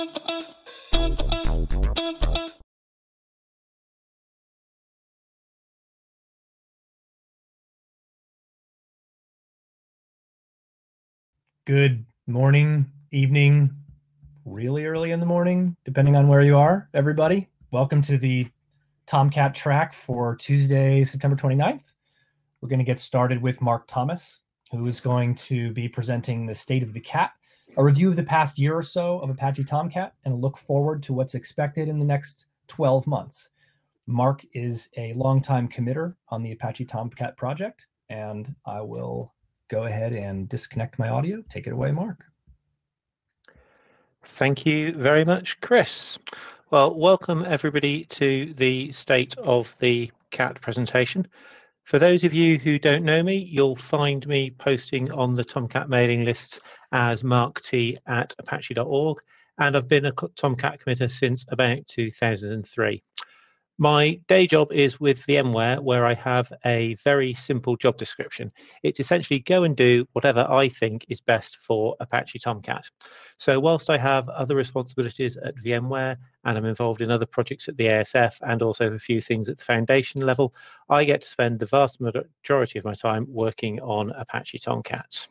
Good morning, evening, really early in the morning, depending on where you are, everybody. Welcome to the Tomcat track for Tuesday, September 29th. We're going to get started with Mark Thomas, who is going to be presenting the state of the cat, a review of the past year or so of Apache Tomcat, and a look forward to what's expected in the next 12 months. Mark is a longtime committer on the Apache Tomcat project, and I will go ahead and disconnect my audio. Take it away, Mark. Thank you very much, Chris. Well, welcome everybody to the State of the Cat presentation. For those of you who don't know me, you'll find me posting on the Tomcat mailing list as markt at apache.org, and I've been a Tomcat committer since about 2003. My day job is with VMware, where I have a very simple job description. It's essentially go and do whatever I think is best for Apache Tomcat. So whilst I have other responsibilities at VMware and I'm involved in other projects at the ASF and also a few things at the foundation level, I get to spend the vast majority of my time working on Apache Tomcats.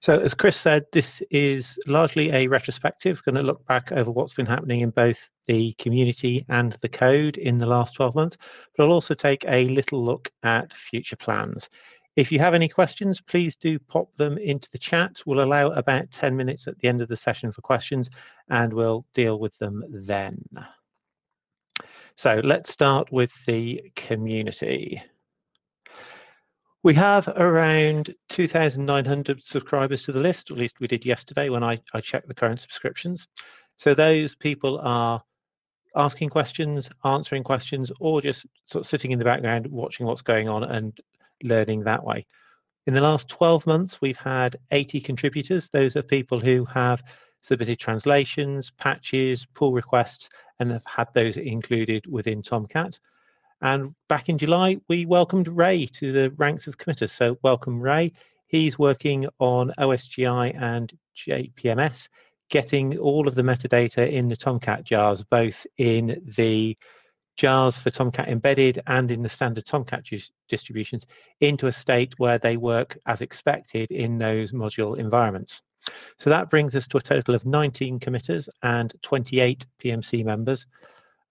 So as Chris said, this is largely a retrospective, going to look back over what's been happening in both the community and the code in the last 12 months, but I'll also take a little look at future plans. If you have any questions, please do pop them into the chat. We'll allow about 10 minutes at the end of the session for questions and we'll deal with them then. So let's start with the community. We have around 2,900 subscribers to the list, at least we did yesterday when I, I checked the current subscriptions. So those people are asking questions, answering questions, or just sort of sitting in the background watching what's going on and learning that way. In the last 12 months, we've had 80 contributors. Those are people who have submitted translations, patches, pull requests, and have had those included within Tomcat. And back in July, we welcomed Ray to the ranks of committers. So welcome, Ray. He's working on OSGI and JPMS, getting all of the metadata in the Tomcat jars, both in the jars for Tomcat embedded and in the standard Tomcat distributions into a state where they work as expected in those module environments. So that brings us to a total of 19 committers and 28 PMC members.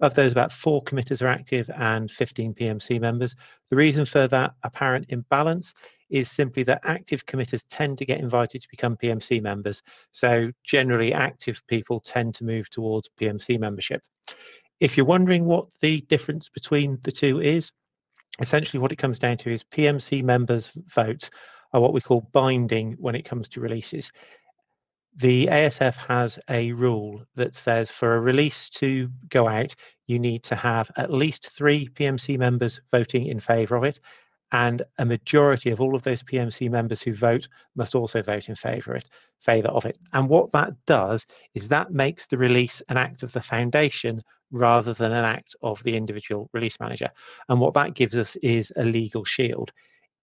Of those, about four committers are active and 15 PMC members. The reason for that apparent imbalance is simply that active committers tend to get invited to become PMC members. So generally active people tend to move towards PMC membership. If you're wondering what the difference between the two is, essentially what it comes down to is PMC members' votes are what we call binding when it comes to releases the ASF has a rule that says for a release to go out, you need to have at least three PMC members voting in favour of it, and a majority of all of those PMC members who vote must also vote in favour it, favour of it. And what that does is that makes the release an act of the foundation rather than an act of the individual release manager. And what that gives us is a legal shield.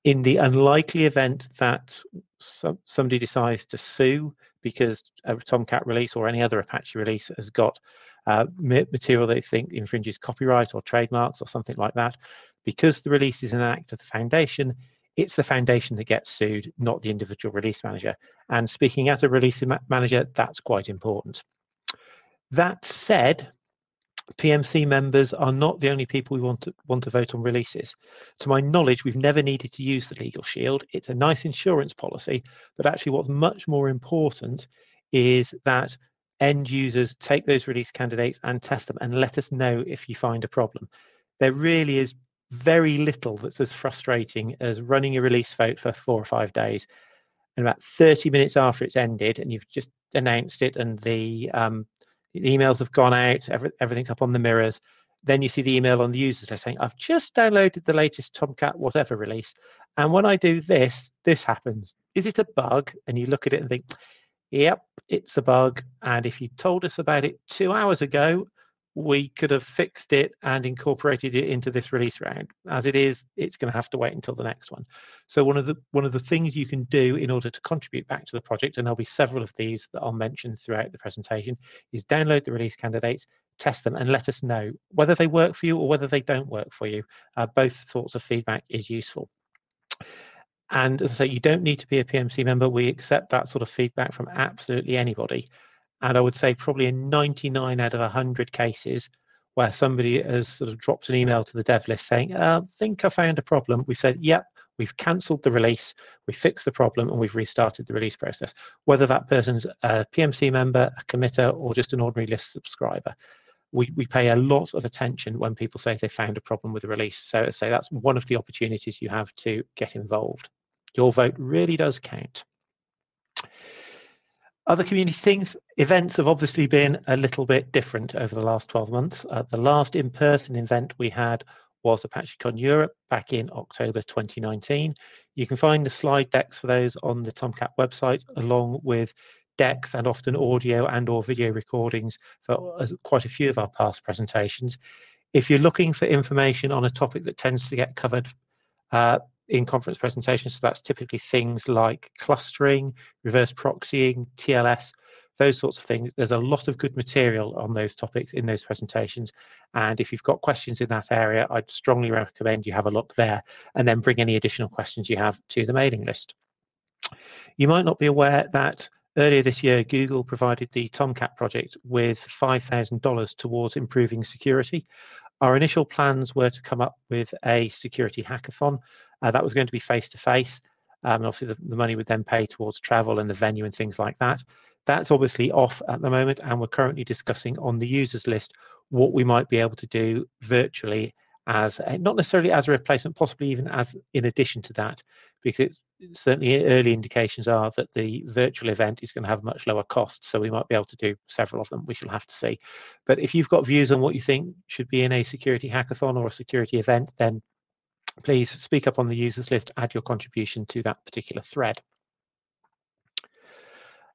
In the unlikely event that some, somebody decides to sue because a Tomcat release or any other Apache release has got uh, material they think infringes copyright or trademarks or something like that. Because the release is an act of the foundation, it's the foundation that gets sued, not the individual release manager. And speaking as a release manager, that's quite important. That said, PMC members are not the only people we want to want to vote on releases. To my knowledge, we've never needed to use the legal shield. It's a nice insurance policy, but actually what's much more important is that end users take those release candidates and test them and let us know if you find a problem. There really is very little that's as frustrating as running a release vote for four or five days and about 30 minutes after it's ended and you've just announced it and the um, emails have gone out, every, everything's up on the mirrors. Then you see the email on the users list saying, I've just downloaded the latest Tomcat whatever release. And when I do this, this happens. Is it a bug? And you look at it and think, yep, it's a bug. And if you told us about it two hours ago, we could have fixed it and incorporated it into this release round. As it is, it's going to have to wait until the next one. So one of the one of the things you can do in order to contribute back to the project, and there'll be several of these that I'll mention throughout the presentation, is download the release candidates, test them, and let us know whether they work for you or whether they don't work for you. Uh, both sorts of feedback is useful. And as I say, you don't need to be a PMC member. We accept that sort of feedback from absolutely anybody. And I would say probably in 99 out of 100 cases where somebody has sort of dropped an email to the dev list saying, uh, I think I found a problem. We said, yep, we've cancelled the release, we fixed the problem, and we've restarted the release process. Whether that person's a PMC member, a committer, or just an ordinary list subscriber. We, we pay a lot of attention when people say they found a problem with the release. So, so that's one of the opportunities you have to get involved. Your vote really does count. Other community things, events have obviously been a little bit different over the last 12 months. Uh, the last in-person event we had was ApacheCon Europe back in October 2019. You can find the slide decks for those on the Tomcat website, along with decks and often audio and or video recordings for quite a few of our past presentations. If you're looking for information on a topic that tends to get covered uh, in conference presentations. So that's typically things like clustering, reverse proxying, TLS, those sorts of things. There's a lot of good material on those topics in those presentations. And if you've got questions in that area, I'd strongly recommend you have a look there and then bring any additional questions you have to the mailing list. You might not be aware that earlier this year, Google provided the Tomcat project with $5,000 towards improving security. Our initial plans were to come up with a security hackathon uh, that was going to be face to face. and obviously, the, the, money would then pay towards travel and the venue and things like that. That's obviously off at the moment, and we're currently discussing on the users list what we might be able to do virtually as a, not necessarily as a replacement, possibly even as in addition to that, because it's certainly early indications are that the virtual event is going to have much lower costs. So we might be able to do several of them. We shall have to see. But if you've got views on what you think should be in a security hackathon or a security event, then please speak up on the users list, add your contribution to that particular thread.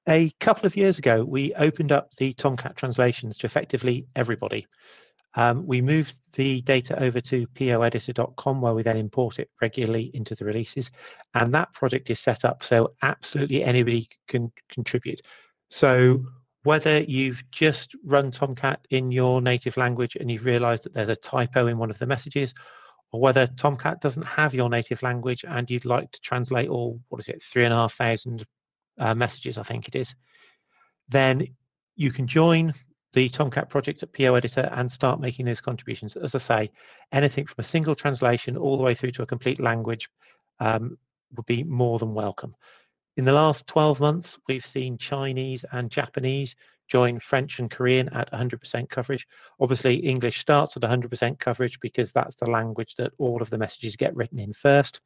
A couple of years ago, we opened up the Tomcat translations to effectively everybody. Um, we moved the data over to poeditor.com where we then import it regularly into the releases. And that project is set up so absolutely anybody can contribute. So whether you've just run Tomcat in your native language and you've realized that there's a typo in one of the messages, or whether Tomcat doesn't have your native language and you'd like to translate all, what is it, three and a half thousand uh, messages, I think it is, then you can join the Tomcat project at PO Editor and start making those contributions. As I say, anything from a single translation all the way through to a complete language um, would be more than welcome. In the last 12 months, we've seen Chinese and Japanese join French and Korean at 100% coverage. Obviously, English starts at 100% coverage because that's the language that all of the messages get written in first.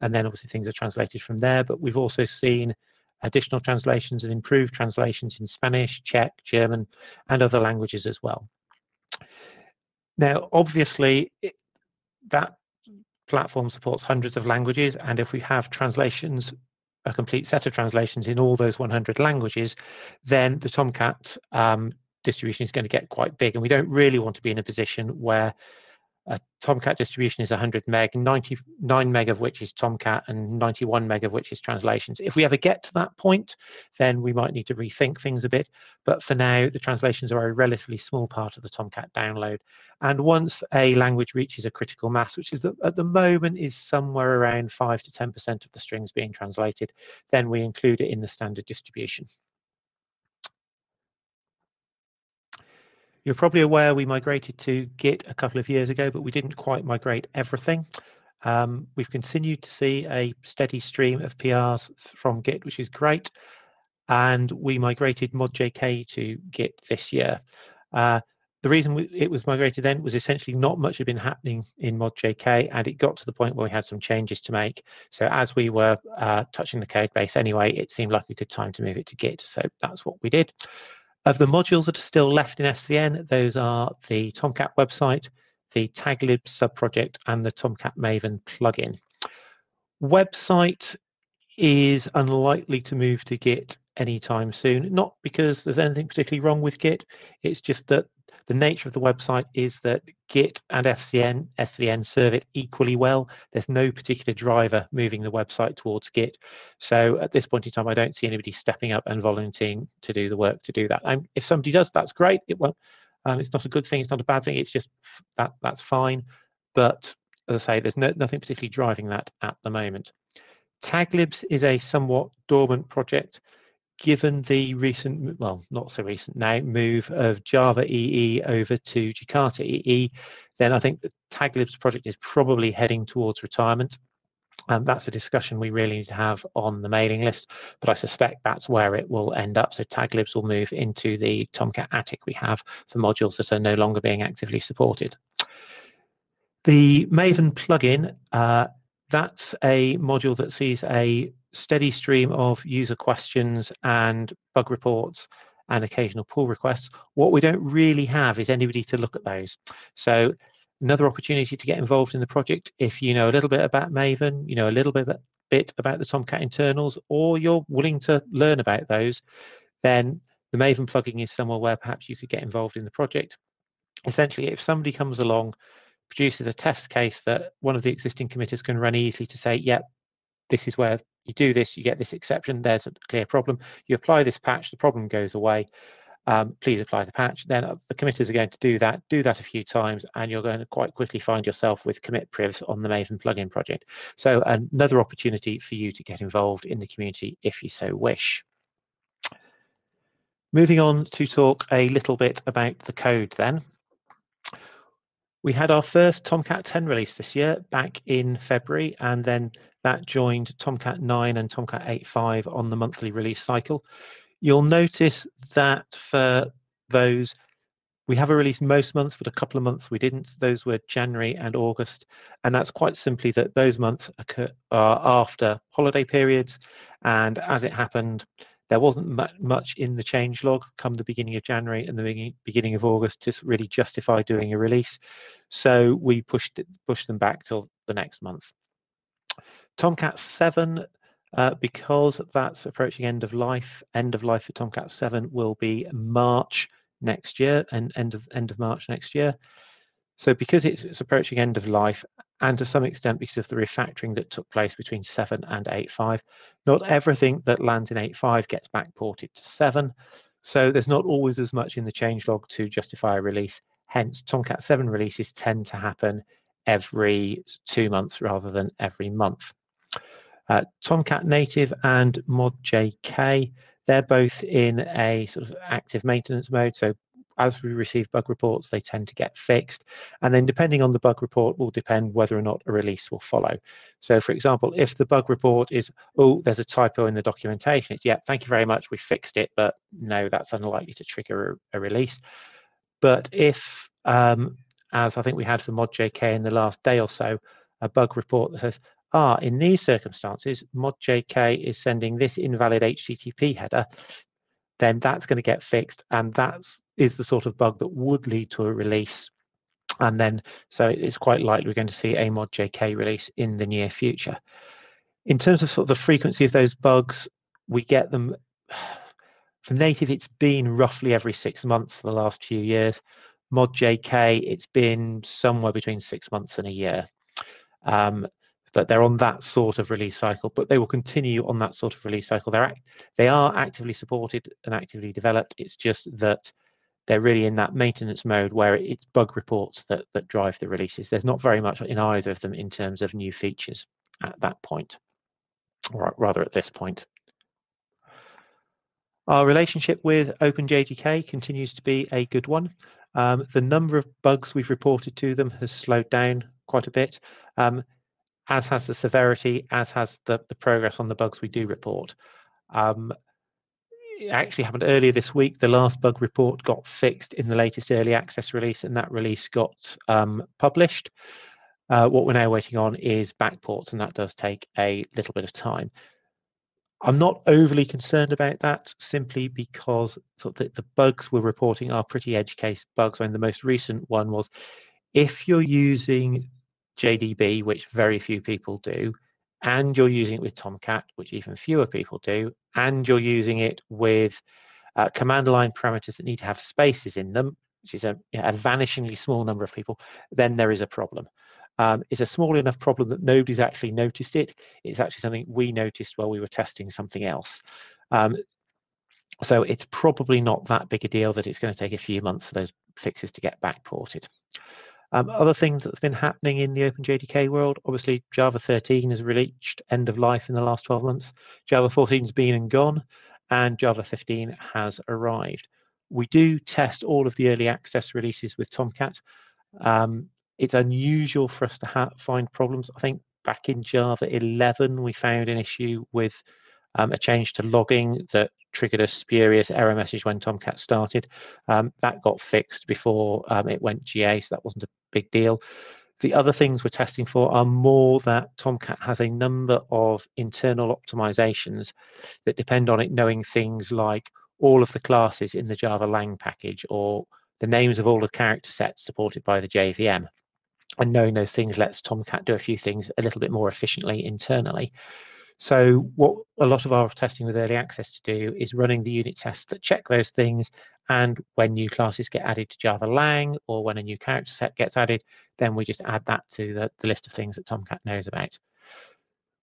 And then obviously things are translated from there. But we've also seen additional translations and improved translations in Spanish, Czech, German, and other languages as well. Now, obviously, it, that platform supports hundreds of languages, and if we have translations a complete set of translations in all those 100 languages, then the Tomcat um, distribution is going to get quite big. And we don't really want to be in a position where a Tomcat distribution is 100 meg, 99 meg of which is Tomcat and 91 meg of which is translations. If we ever get to that point, then we might need to rethink things a bit. But for now, the translations are a relatively small part of the Tomcat download. And once a language reaches a critical mass, which is the, at the moment is somewhere around 5 to 10% of the strings being translated, then we include it in the standard distribution. You're probably aware we migrated to Git a couple of years ago, but we didn't quite migrate everything. Um, we've continued to see a steady stream of PRs from Git, which is great. And we migrated ModJK to Git this year. Uh, the reason we, it was migrated then was essentially not much had been happening in ModJK, and it got to the point where we had some changes to make. So as we were uh, touching the code base anyway, it seemed like a good time to move it to Git. So that's what we did. Of the modules that are still left in SVN, those are the Tomcat website, the taglib subproject, and the Tomcat Maven plugin. Website is unlikely to move to Git anytime soon, not because there's anything particularly wrong with Git, it's just that The nature of the website is that Git and FCN, SVN serve it equally well. There's no particular driver moving the website towards Git. So at this point in time, I don't see anybody stepping up and volunteering to do the work to do that. And if somebody does, that's great. It won't. Um, it's not a good thing. It's not a bad thing. It's just that that's fine. But as I say, there's no, nothing particularly driving that at the moment. Taglibs is a somewhat dormant project given the recent, well, not so recent now, move of Java EE over to Jakarta EE, then I think the Taglibs project is probably heading towards retirement. And that's a discussion we really need to have on the mailing list, but I suspect that's where it will end up. So Taglibs will move into the Tomcat attic we have for modules that are no longer being actively supported. The Maven plugin, uh, that's a module that sees a steady stream of user questions and bug reports and occasional pull requests. What we don't really have is anybody to look at those. So another opportunity to get involved in the project if you know a little bit about Maven, you know a little bit, bit about the Tomcat internals, or you're willing to learn about those, then the Maven plugin is somewhere where perhaps you could get involved in the project. Essentially, if somebody comes along, produces a test case that one of the existing committers can run easily to say, yep, this is where you do this, you get this exception, there's a clear problem. You apply this patch, the problem goes away. Um, please apply the patch. Then uh, the committers are going to do that, do that a few times, and you're going to quite quickly find yourself with commit privs on the Maven plugin project. So another opportunity for you to get involved in the community if you so wish. Moving on to talk a little bit about the code then. We had our first Tomcat 10 release this year back in February, and then that joined Tomcat 9 and Tomcat 8.5 on the monthly release cycle. You'll notice that for those, we have a release most months, but a couple of months we didn't. Those were January and August. And that's quite simply that those months occur, are after holiday periods. And as it happened, there wasn't much in the changelog come the beginning of January and the beginning of August to really justify doing a release. So we pushed it, pushed them back till the next month. Tomcat 7, uh, because that's approaching end of life, end of life for Tomcat 7 will be March next year and end of end of March next year. So because it's, it's approaching end of life, and to some extent because of the refactoring that took place between 7 and 8.5, not everything that lands in 8.5 gets backported to 7. So there's not always as much in the changelog to justify a release. Hence, Tomcat 7 releases tend to happen every two months rather than every month. Uh, Tomcat Native and ModJK, they're both in a sort of active maintenance mode. So as we receive bug reports, they tend to get fixed. And then depending on the bug report will depend whether or not a release will follow. So for example, if the bug report is, oh, there's a typo in the documentation, it's, yeah, thank you very much, we fixed it, but no, that's unlikely to trigger a, a release. But if, um, as I think we had for ModJK in the last day or so, a bug report that says, ah, in these circumstances, ModJK is sending this invalid HTTP header, then that's going to get fixed. And that's is the sort of bug that would lead to a release. And then, so it's quite likely we're going to see a mod JK release in the near future. In terms of sort of the frequency of those bugs, we get them for native, it's been roughly every six months for the last few years. Mod JK, it's been somewhere between six months and a year. Um, but they're on that sort of release cycle, but they will continue on that sort of release cycle. They're they are actively supported and actively developed. It's just that they're really in that maintenance mode where it's bug reports that, that drive the releases. There's not very much in either of them in terms of new features at that point, or rather at this point. Our relationship with OpenJDK continues to be a good one. Um, the number of bugs we've reported to them has slowed down quite a bit, um, as has the severity, as has the, the progress on the bugs we do report. Um, it actually happened earlier this week. The last bug report got fixed in the latest early access release, and that release got um, published. Uh, what we're now waiting on is backports, and that does take a little bit of time. I'm not overly concerned about that simply because sort of the, the, bugs we're reporting are pretty edge case bugs. I mean, the most recent one was if you're using JDB, which very few people do, and you're using it with Tomcat, which even fewer people do, and you're using it with uh, command line parameters that need to have spaces in them, which is a, a vanishingly small number of people, then there is a problem. Um, it's a small enough problem that nobody's actually noticed it. It's actually something we noticed while we were testing something else. Um, so it's probably not that big a deal that it's going to take a few months for those fixes to get backported. Um, other things that's been happening in the OpenJDK world, obviously Java 13 has reached end of life in the last 12 months. Java 14's been and gone, and Java 15 has arrived. We do test all of the early access releases with Tomcat. Um, it's unusual for us to find problems. I think back in Java 11, we found an issue with um, a change to logging that triggered a spurious error message when Tomcat started. Um, that got fixed before um, it went GA, so that wasn't a big deal. The other things we're testing for are more that Tomcat has a number of internal optimizations that depend on it knowing things like all of the classes in the Java Lang package or the names of all the character sets supported by the JVM. And knowing those things lets Tomcat do a few things a little bit more efficiently internally. So what a lot of our testing with early access to do is running the unit tests that check those things. And when new classes get added to Java Lang or when a new character set gets added, then we just add that to the, the list of things that Tomcat knows about.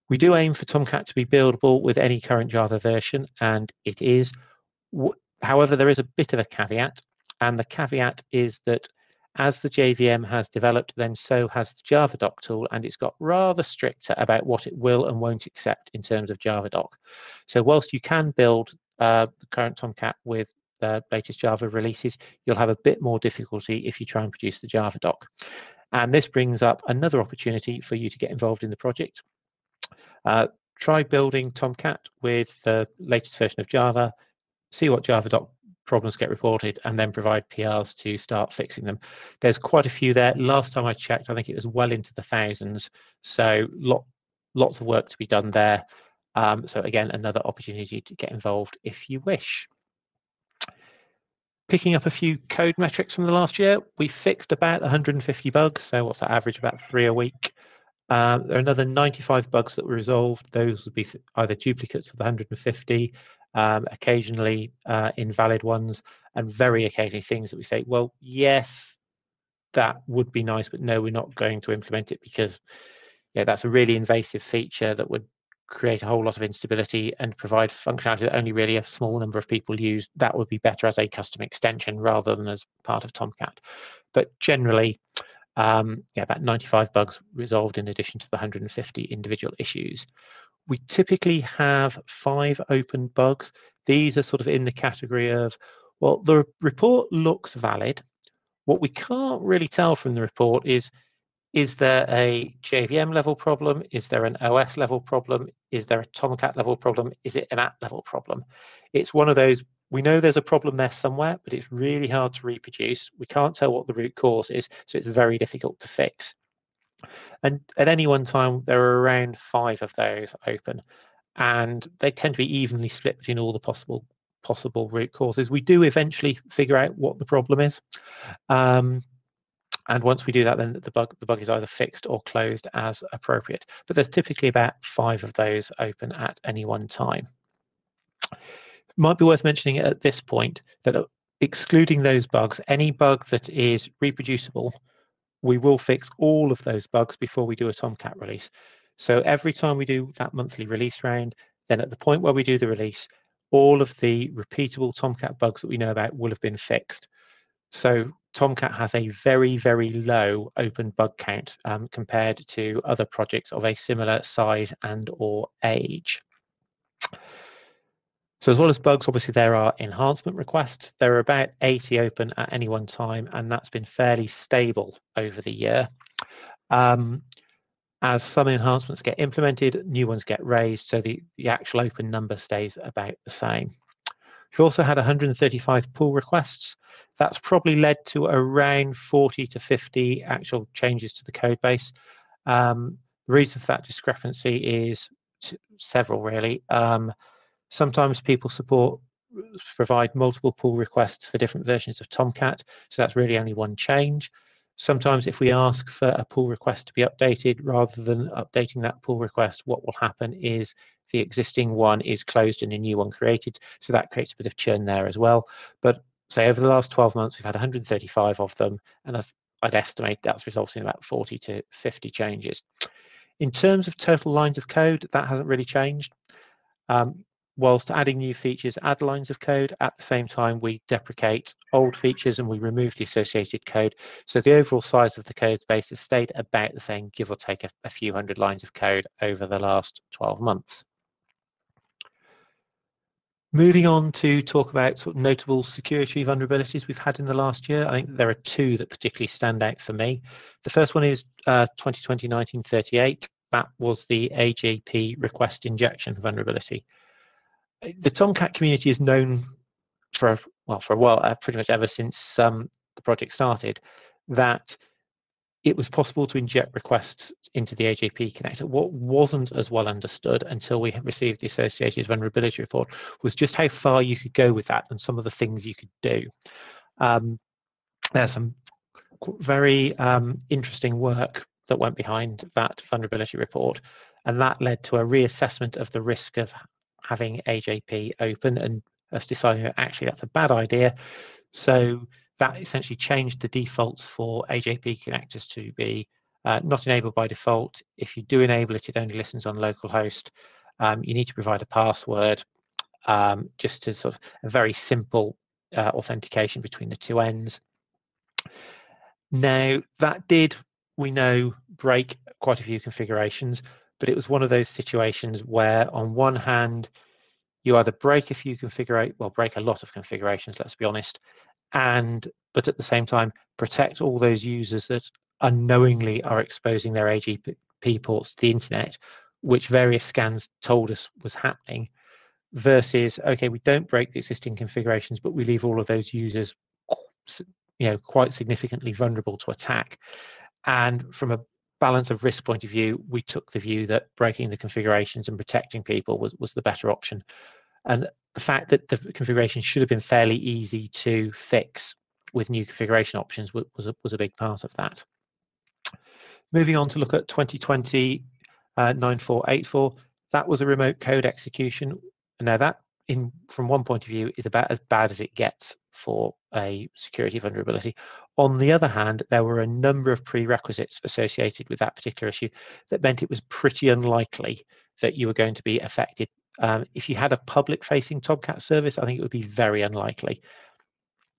We do aim for Tomcat to be buildable with any current Java version, and it is. However, there is a bit of a caveat, and the caveat is that as the JVM has developed, then so has the JavaDoc tool, and it's got rather stricter about what it will and won't accept in terms of JavaDoc. So whilst you can build uh, the current Tomcat with the latest Java releases, you'll have a bit more difficulty if you try and produce the JavaDoc. And this brings up another opportunity for you to get involved in the project. Uh, try building Tomcat with the latest version of Java, see what JavaDoc problems get reported and then provide PRs to start fixing them. There's quite a few there. Last time I checked, I think it was well into the thousands. So lot, lots of work to be done there. Um, so again, another opportunity to get involved if you wish. Picking up a few code metrics from the last year, we fixed about 150 bugs. So what's that average? About three a week. Um, there are another 95 bugs that were resolved. Those would be either duplicates of the 150 um, occasionally uh, invalid ones, and very occasionally things that we say, well, yes, that would be nice, but no, we're not going to implement it because yeah, that's a really invasive feature that would create a whole lot of instability and provide functionality that only really a small number of people use. That would be better as a custom extension rather than as part of Tomcat. But generally, um, yeah, about 95 bugs resolved in addition to the 150 individual issues we typically have five open bugs. These are sort of in the category of, well, the report looks valid. What we can't really tell from the report is, is there a JVM level problem? Is there an OS level problem? Is there a Tomcat level problem? Is it an app level problem? It's one of those, we know there's a problem there somewhere, but it's really hard to reproduce. We can't tell what the root cause is, so it's very difficult to fix. And at any one time, there are around five of those open, and they tend to be evenly split between all the possible possible root causes. We do eventually figure out what the problem is. Um, and once we do that, then the bug the bug is either fixed or closed as appropriate. But there's typically about five of those open at any one time. Might be worth mentioning at this point that uh, excluding those bugs, any bug that is reproducible we will fix all of those bugs before we do a Tomcat release. So every time we do that monthly release round, then at the point where we do the release, all of the repeatable Tomcat bugs that we know about will have been fixed. So Tomcat has a very, very low open bug count um, compared to other projects of a similar size and or age. So as well as bugs, obviously there are enhancement requests. There are about 80 open at any one time, and that's been fairly stable over the year. Um, as some enhancements get implemented, new ones get raised, so the, the actual open number stays about the same. We've also had 135 pull requests. That's probably led to around 40 to 50 actual changes to the code base. Um, the reason for that discrepancy is several really. Um, Sometimes people support provide multiple pull requests for different versions of Tomcat, so that's really only one change. Sometimes if we ask for a pull request to be updated, rather than updating that pull request, what will happen is the existing one is closed and a new one created. So that creates a bit of churn there as well. But say over the last 12 months, we've had 135 of them, and I'd estimate that's resulting in about 40 to 50 changes. In terms of total lines of code, that hasn't really changed. Um, whilst adding new features, add lines of code, at the same time we deprecate old features and we remove the associated code. So the overall size of the code base has stayed about the same, give or take a, a few hundred lines of code over the last 12 months. Moving on to talk about sort of notable security vulnerabilities we've had in the last year, I think there are two that particularly stand out for me. The first one is uh, 2020-1938. That was the AJP request injection vulnerability. The Tomcat community is known for well for a while, uh, pretty much ever since um, the project started, that it was possible to inject requests into the AJP connector. What wasn't as well understood until we received the associated vulnerability report was just how far you could go with that and some of the things you could do. Um, there's some very um, interesting work that went behind that vulnerability report, and that led to a reassessment of the risk of having AJP open and us deciding that actually that's a bad idea. So that essentially changed the defaults for AJP connectors to be uh, not enabled by default. If you do enable it, it only listens on localhost. Um, you need to provide a password, um, just to sort of a very simple uh, authentication between the two ends. Now, that did, we know, break quite a few configurations, but it was one of those situations where, on one hand, you either break a few configurate, well, break a lot of configurations, let's be honest, and but at the same time protect all those users that unknowingly are exposing their AJP ports to the internet, which various scans told us was happening, versus okay, we don't break the existing configurations, but we leave all of those users, you know, quite significantly vulnerable to attack. And from a balance of risk point of view, we took the view that breaking the configurations and protecting people was, was the better option. And the fact that the configuration should have been fairly easy to fix with new configuration options was, was, a, was a big part of that. Moving on to look at 2020 uh, 9484, that was a remote code execution. Now that in from one point of view is about as bad as it gets for a security vulnerability. On the other hand, there were a number of prerequisites associated with that particular issue that meant it was pretty unlikely that you were going to be affected. Um, if you had a public facing Tomcat service, I think it would be very unlikely.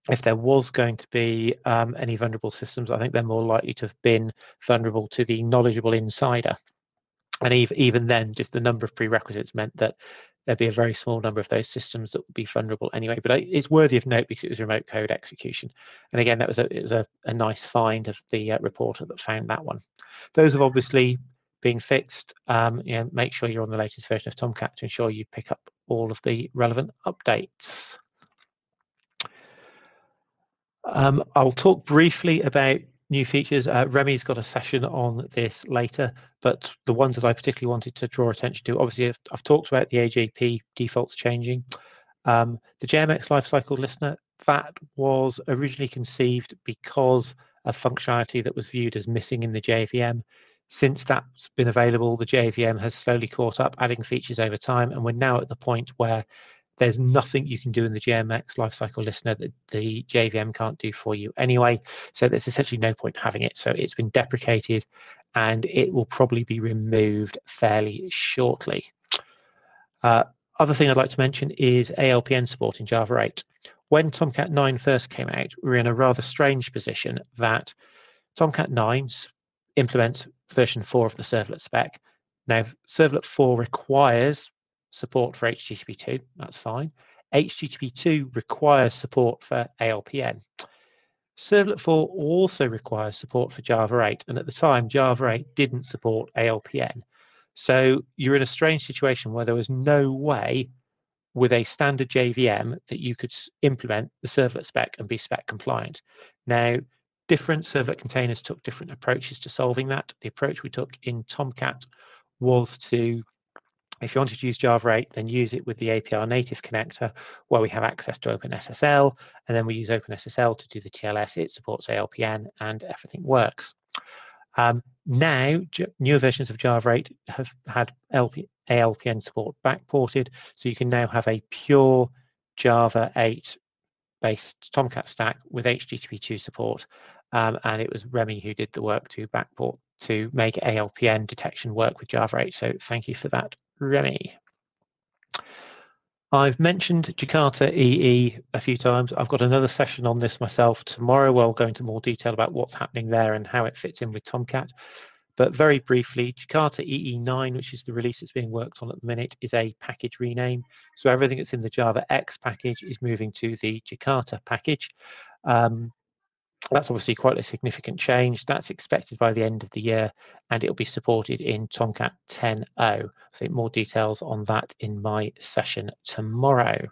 If there was going to be um, any vulnerable systems, I think they're more likely to have been vulnerable to the knowledgeable insider. And even then, just the number of prerequisites meant that there'd be a very small number of those systems that would be vulnerable anyway. But it's worthy of note because it was remote code execution. And again, that was a, it was a, a nice find of the uh, reporter that found that one. Those have obviously been fixed. Um, you know, make sure you're on the latest version of Tomcat to ensure you pick up all of the relevant updates. Um, I'll talk briefly about new features. Uh, Remy's got a session on this later, but the ones that I particularly wanted to draw attention to, obviously I've, I've talked about the AJP defaults changing. Um, the JMX lifecycle listener, that was originally conceived because of functionality that was viewed as missing in the JVM. Since that's been available, the JVM has slowly caught up, adding features over time, and we're now at the point where there's nothing you can do in the JMX lifecycle listener that the JVM can't do for you anyway. So there's essentially no point having it. So it's been deprecated and it will probably be removed fairly shortly. Uh, other thing I'd like to mention is ALPN support in Java 8. When Tomcat 9 first came out, we were in a rather strange position that Tomcat 9 implements version 4 of the servlet spec. Now, servlet 4 requires support for HTTP2, that's fine. HTTP2 requires support for ALPN. Servlet 4 also requires support for Java 8, and at the time, Java 8 didn't support ALPN. So you're in a strange situation where there was no way with a standard JVM that you could implement the servlet spec and be spec compliant. Now, different servlet containers took different approaches to solving that. The approach we took in Tomcat was to if you wanted to use Java 8, then use it with the APR native connector where we have access to OpenSSL, and then we use OpenSSL to do the TLS. It supports ALPN and everything works. Um, now, newer versions of Java 8 have had LP, ALPN support backported, so you can now have a pure Java 8 based Tomcat stack with HTTP2 support. Um, and it was Remy who did the work to backport to make ALPN detection work with Java 8. So thank you for that, Remy. I've mentioned Jakarta EE a few times. I've got another session on this myself tomorrow where I'll go into more detail about what's happening there and how it fits in with Tomcat. But very briefly, Jakarta EE9, which is the release that's being worked on at the minute, is a package rename. So everything that's in the javax package is moving to the Jakarta package. Um, that's obviously quite a significant change. That's expected by the end of the year, and it'll be supported in Tomcat 10.0. So more details on that in my session tomorrow.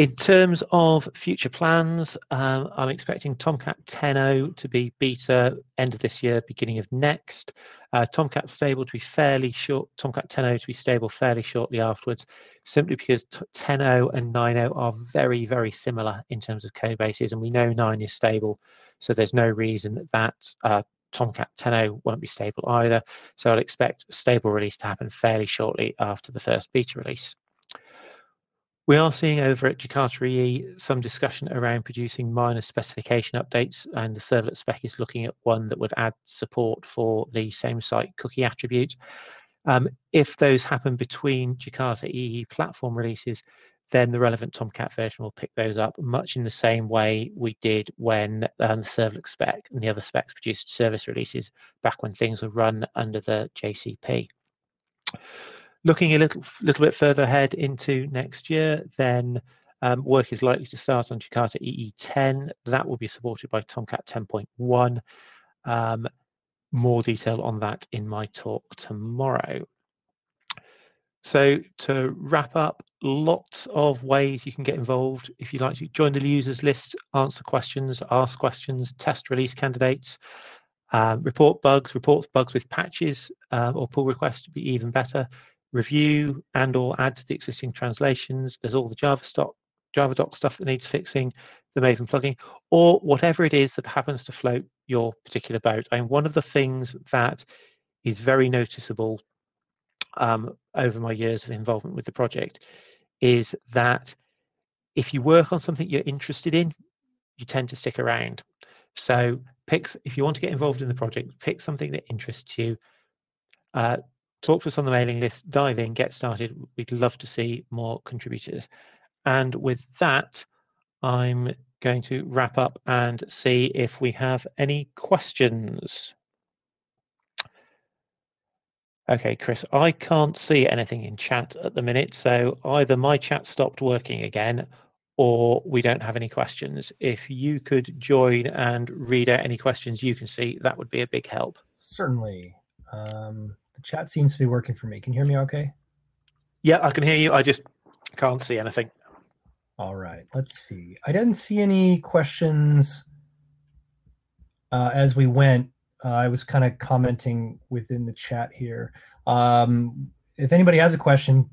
In terms of future plans, um, I'm expecting Tomcat 10.0 to be beta end of this year, beginning of next. Uh, Tomcat stable to be fairly short, Tomcat 10.0 to be stable fairly shortly afterwards, simply because 10.0 and 9.0 are very, very similar in terms of code bases, and we know 9 is stable, so there's no reason that uh, Tomcat 10.0 won't be stable either. So I'll expect stable release to happen fairly shortly after the first beta release. We are seeing over at Jakarta EE some discussion around producing minor specification updates, and the servlet spec is looking at one that would add support for the same site cookie attribute. Um, if those happen between Jakarta EE platform releases, then the relevant Tomcat version will pick those up much in the same way we did when um, the servlet spec and the other specs produced service releases back when things were run under the JCP. Looking a little little bit further ahead into next year, then um, work is likely to start on Jakarta EE10. That will be supported by Tomcat 10.1. Um, more detail on that in my talk tomorrow. So to wrap up, lots of ways you can get involved. If you'd like to join the users list, answer questions, ask questions, test release candidates, um, report bugs, reports bugs with patches uh, or pull requests to be even better review and or add to the existing translations. There's all the Java stock, Java doc stuff that needs fixing, the Maven plugin, or whatever it is that happens to float your particular boat. And one of the things that is very noticeable um, over my years of involvement with the project is that if you work on something you're interested in, you tend to stick around. So pick if you want to get involved in the project, pick something that interests you. Uh, talk to us on the mailing list, dive in, get started. We'd love to see more contributors. And with that, I'm going to wrap up and see if we have any questions. Okay, Chris, I can't see anything in chat at the minute, so either my chat stopped working again or we don't have any questions. If you could join and read out any questions you can see, that would be a big help. Certainly. Um, the chat seems to be working for me. Can you hear me okay? Yeah, I can hear you. I just can't see anything. All right, let's see. I didn't see any questions uh, as we went. Uh, I was kind of commenting within the chat here. Um, if anybody has a question,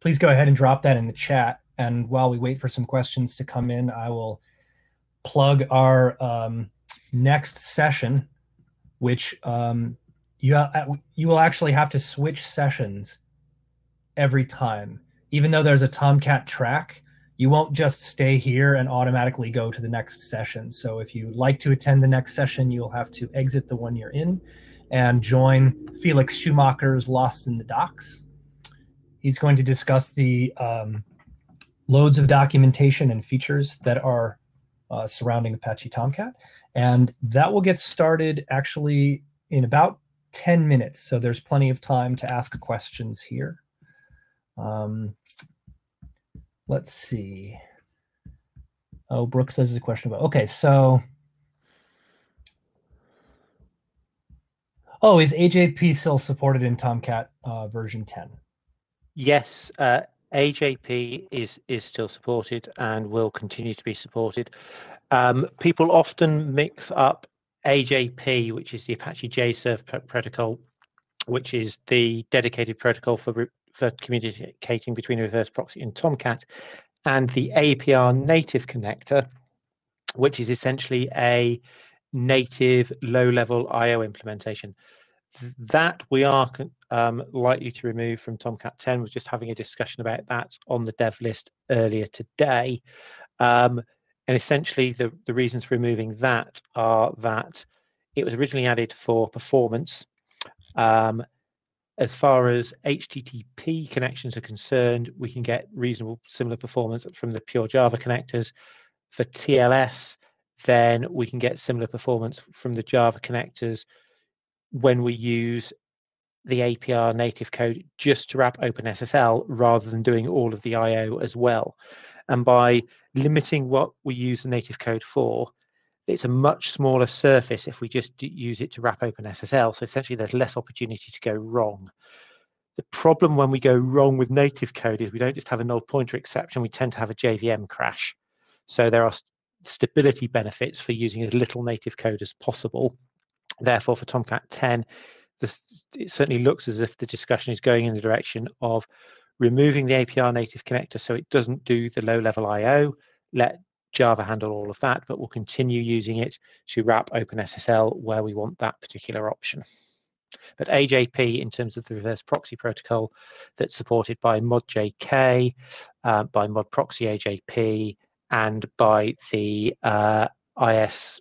please go ahead and drop that in the chat. And while we wait for some questions to come in, I will plug our um, next session, which um, you uh, you will actually have to switch sessions every time. Even though there's a Tomcat track, you won't just stay here and automatically go to the next session. So if you like to attend the next session, you'll have to exit the one you're in and join Felix Schumacher's Lost in the Docs. He's going to discuss the um, loads of documentation and features that are uh, surrounding Apache Tomcat. And that will get started actually in about 10 minutes, so there's plenty of time to ask questions here. Um, let's see. Oh, Brooks says a question about, okay, so. Oh, is AJP still supported in Tomcat uh, version 10? Yes, uh, AJP is is still supported and will continue to be supported. Um, people often mix up AJP, which is the Apache JServe protocol, which is the dedicated protocol for, for communicating between reverse proxy and Tomcat, and the APR native connector, which is essentially a native low-level I/O implementation. that we are um, likely to remove from Tomcat 10. We're just having a discussion about that on the dev list earlier today. Um, and essentially, the, the reasons for removing that are that it was originally added for performance. Um, as far as HTTP connections are concerned, we can get reasonable similar performance from the pure Java connectors. For TLS, then we can get similar performance from the Java connectors when we use the APR native code just to wrap OpenSSL rather than doing all of the I/O as well. And by limiting what we use the native code for, it's a much smaller surface if we just use it to wrap OpenSSL. So essentially, there's less opportunity to go wrong. The problem when we go wrong with native code is we don't just have a null pointer exception, we tend to have a JVM crash. So there are stability benefits for using as little native code as possible. Therefore, for Tomcat 10, this, it certainly looks as if the discussion is going in the direction of removing the APR native connector so it doesn't do the low level IO, let Java handle all of that, but we'll continue using it to wrap OpenSSL where we want that particular option. But AJP, in terms of the reverse proxy protocol that's supported by mod_jk, uh, by mod_proxy_ajp, and by the uh, IS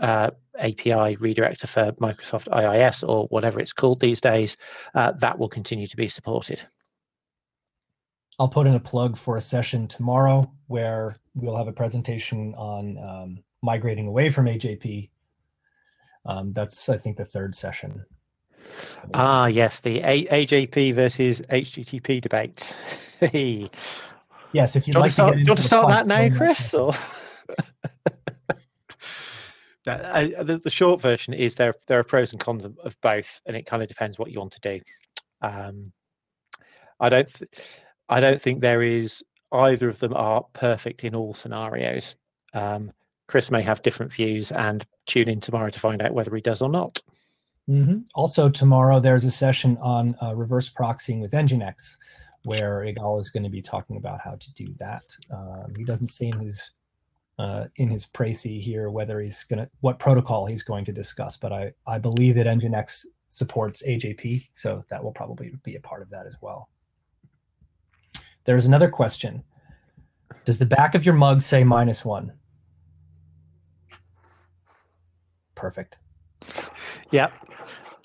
uh, API redirector for Microsoft IIS or whatever it's called these days, uh, that will continue to be supported. I'll put in a plug for a session tomorrow where we'll have a presentation on um, migrating away from AJP. Um, that's, I think, the third session. Ah, yes, the a AJP versus HTTP debate. yes, if you'd like to, start, get do you want to start that now, Chris? Or? Uh, the, the, short version is there there are pros and cons of, of, both, and it kind of depends what you want to do. Um, I don't I don't think there is either of them are perfect in all scenarios. Um, Chris may have different views, and tune in tomorrow to find out whether he does or not. Mm-hmm. Also, tomorrow there's a session on uh, reverse proxying with Nginx, where Igal is going to be talking about how to do that. Um, he doesn't say in his uh, in his précis here whether he's going to what protocol he's going to discuss, but I I believe that Nginx supports AJP, so that will probably be a part of that as well. There's another question. Does the back of your mug say minus one? Perfect. Yeah.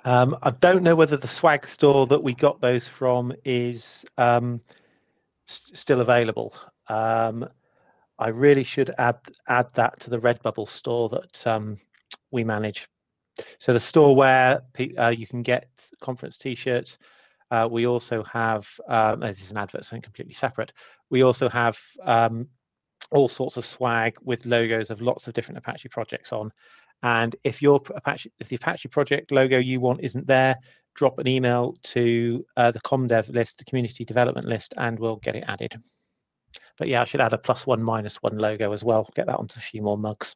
Um, I don't know whether the swag store that we got those from is um, st still available. Um, I really should add add that to the Redbubble store that um, we manage. So the store where uh, you can get conference T-shirts. Uh, we also have, um, this is an advert, something completely separate. We also have um, all sorts of swag with logos of lots of different Apache projects on. And if your Apache, if the Apache project logo you want isn't there, drop an email to uh, the ComDev list, the community development list, and we'll get it added. But yeah, I should add a plus one, minus one logo as well. Get that onto a few more mugs.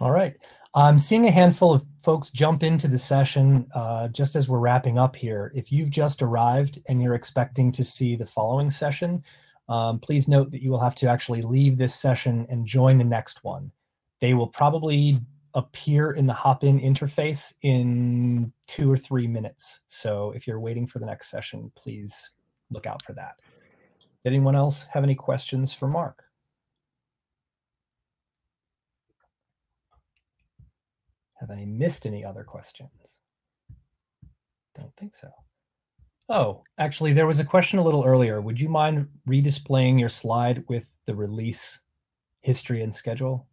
All right. I'm seeing a handful of folks jump into the session uh, just as we're wrapping up here. If you've just arrived and you're expecting to see the following session, um, please note that you will have to actually leave this session and join the next one. They will probably appear in the Hopin interface in two or three minutes. So if you're waiting for the next session, please look out for that. Did anyone else have any questions for Mark? Have I missed any other questions? Don't think so. Oh, actually, there was a question a little earlier. Would you mind redisplaying your slide with the release history and schedule?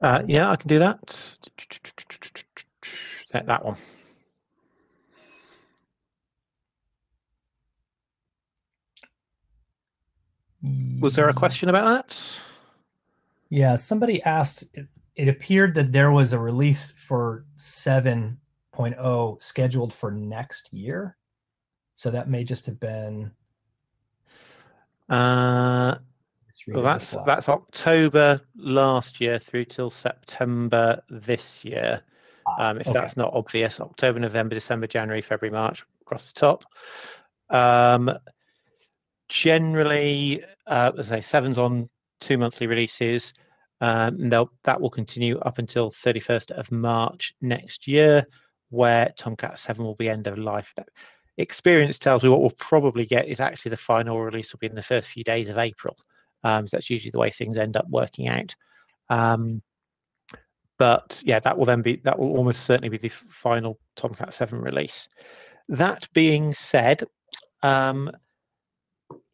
Uh, yeah, I can do that. That, that one. Was there a question about that? Yeah, somebody asked it appeared that there was a release for 7.0 scheduled for next year. So that may just have been. Uh, well, that's that's October last year through till September this year. Ah, um, if okay. that's not obvious, October, November, December, January, February, March across the top. Um, generally, uh, as I say, seven's on two monthly releases. Um, that will continue up until 31st of March next year, where Tomcat 7 will be end of life. Experience tells me what we'll probably get is actually the final release will be in the first few days of April. Um, so that's usually the way things end up working out. Um, but yeah, that will then be that will almost certainly be the final Tomcat 7 release. That being said, um,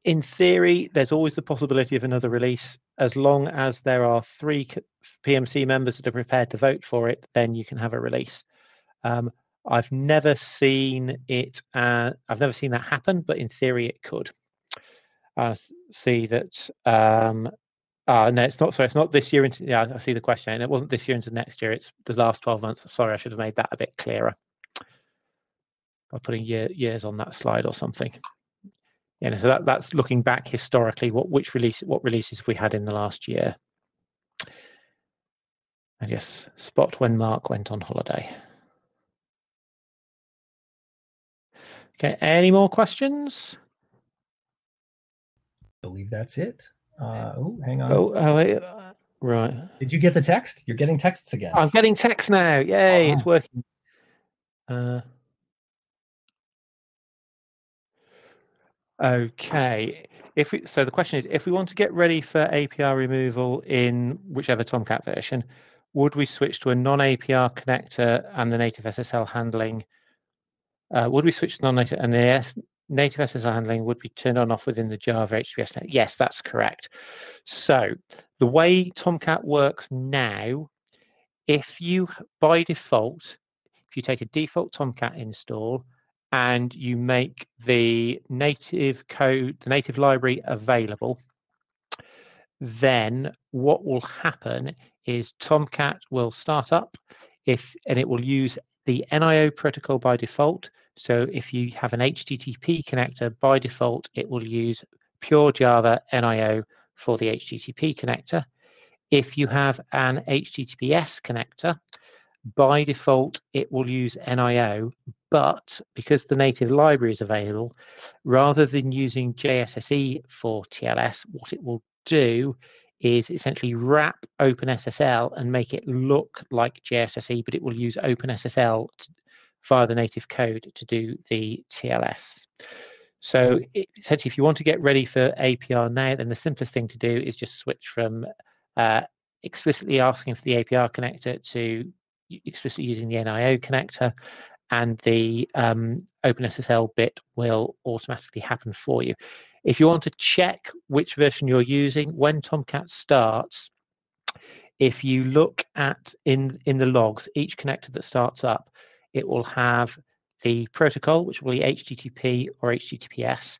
in theory, there's always the possibility of another release. As long as there are three PMC members that are prepared to vote for it, then you can have a release. Um, I've never seen it. Uh, I've never seen that happen, but in theory, it could. I see that. Um, uh, no, it's not. Sorry, it's not this year. Into, yeah, I see the question. And it wasn't this year into next year. It's the last 12 months. Sorry, I should have made that a bit clearer by putting year, years on that slide or something. Yeah, so that, that's looking back historically. What which release? What releases have we had in the last year? And yes, spot when Mark went on holiday. Okay, any more questions? I believe that's it. Uh, oh, hang on. Oh, oh wait, right. Did you get the text? You're getting texts again. I'm getting text now. Yay, it's working. Uh, okay. If we, so, the question is, if we want to get ready for APR removal in whichever Tomcat version, would we switch to a non-APR connector and the native SSL handling? Uh, would we switch to non-native and the native SSL handling would be turned on off within the Java HTTPS net? Yes, that's correct. So the way Tomcat works now, if you by default, if you take a default Tomcat install and you make the native code, the native library available, then what will happen is Tomcat will start up if and it will use the NIO protocol by default. So if you have an HTTP connector, by default, it will use pure Java NIO for the HTTP connector. If you have an HTTPS connector, by default, it will use NIO, but because the native library is available, rather than using JSSE for TLS, what it will do is essentially wrap OpenSSL and make it look like JSSE, but it will use OpenSSL via the native code to do the TLS. So it, essentially, if you want to get ready for APR now, then the simplest thing to do is just switch from uh, explicitly asking for the APR connector to explicitly using the NIO connector, and the um, OpenSSL bit will automatically happen for you. If you want to check which version you're using, when Tomcat starts, if you look at in, in the logs, each connector that starts up, it will have the protocol, which will be HTTP or HTTPS.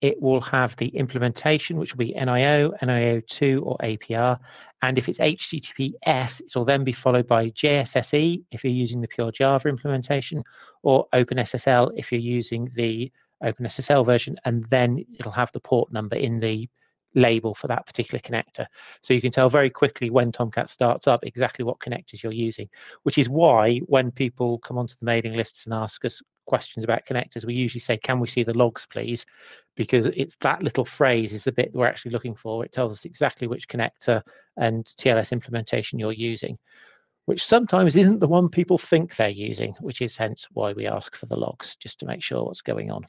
It will have the implementation, which will be NIO, NIO2, or APR. And if it's HTTPS, it will then be followed by JSSE if you're using the pure Java implementation, or OpenSSL if you're using the OpenSSL version, and then it'll have the port number in the label for that particular connector. So you can tell very quickly when Tomcat starts up exactly what connectors you're using, which is why when people come onto the mailing lists and ask us questions about connectors, we usually say, can we see the logs, please? Because it's that little phrase is the bit we're actually looking for. It tells us exactly which connector and TLS implementation you're using, which sometimes isn't the one people think they're using, which is hence why we ask for the logs, just to make sure what's going on.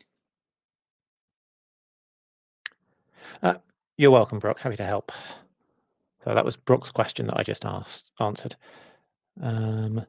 Uh, you're welcome, Brooke. Happy to help. So that was Brooke's question that I just asked answered. Um,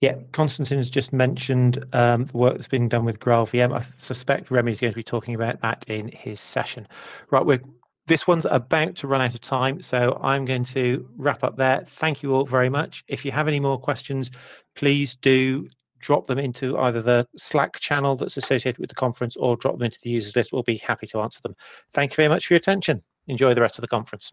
yeah, Konstantin's just mentioned um, the work that's being done with GraalVM. I suspect Remy is going to be talking about that in his session. Right, we're this one's about to run out of time, so I'm going to wrap up there. Thank you all very much. If you have any more questions, please do drop them into either the Slack channel that's associated with the conference or drop them into the users list. We'll be happy to answer them. Thank you very much for your attention. Enjoy the rest of the conference.